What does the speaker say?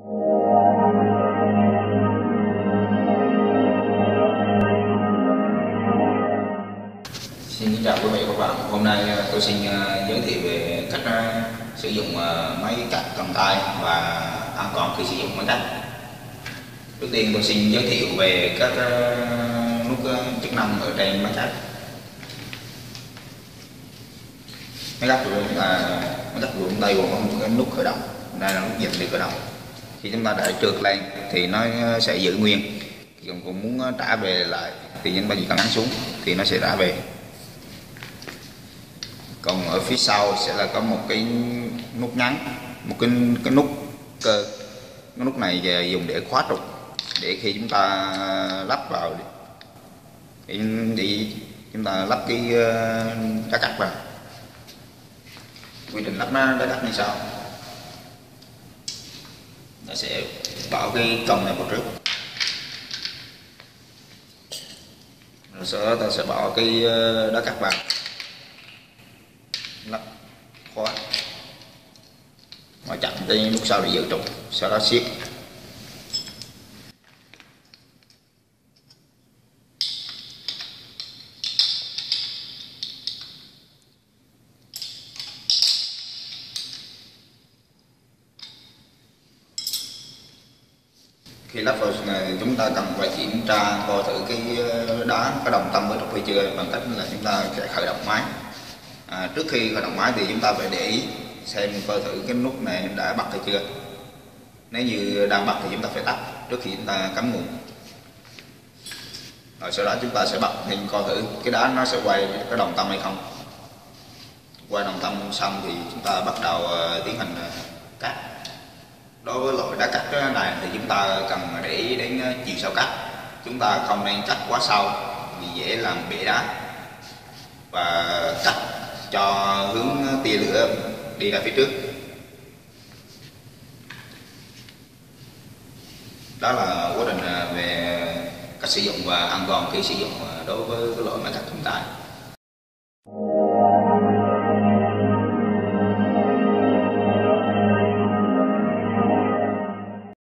Xin kính chào quý vị và các bạn. Hôm nay ờ, tôi xin ờ, giới thiệu về cách ờ, sử dụng máy cắt cầm tay và an toàn khi sử dụng máy cắt. Trước tiên tôi xin giới thiệu về các nút chức năng ở trên máy cắt. Máy cắt của chúng ta, máy cắt của chúng ta gồm có một cái nút khởi động. Đây là nút dừng để khởi động. Khi chúng ta để trượt lên thì nó sẽ giữ nguyên. Khi còn muốn ờ, trả về lại thì chúng ta chỉ cần ấn xuống thì nó sẽ trả về. Còn ở phía sau sẽ là có một cái nút ngắn một cái cái nút cơ cái nút này dùng để khóa trục để khi chúng ta ờ, lắp vào để, để chúng ta lắp cái ờ, đá cắt vào. Quy trình lắp nó đá cắt như sau nó sẽ bỏ cái còng này vào trước. Rồi sau đó ta sẽ bỏ cái ờ, đá cắt vào. Lắp khóa. Và chặn cái nút sau để giữ trục sau đó siết. Khi lắp vào này chúng ta cần phải kiểm tra coi thử cái ờ, đá có đồng tâm với trục hay chưa bằng cách là chúng ta sẽ khởi động máy. À, trước khi khởi động máy thì chúng ta phải để ý xem coi thử cái nút này đã bật hay chưa. Nếu như đang bật thì chúng ta phải tắt trước khi chúng ta cắm nguồn. Rồi sau đó chúng ta sẽ bật thì coi thử cái đá nó sẽ quay có đồng tâm hay không. Quay đồng tâm xong thì chúng ta bắt đầu ờ, tiến hành ờ, cắt đối với loại đá cắt này thì chúng ta cần để ý đến ờ, chiều sâu cắt. Chúng ta không nên cắt quá sâu vì dễ làm bể đá. Và cắt cho hướng tia lửa đi ra phía trước. Đó là quá trình ờ, về cách sử dụng và an toàn khi sử dụng ờ, đối với cái loại máy cắt cầm tay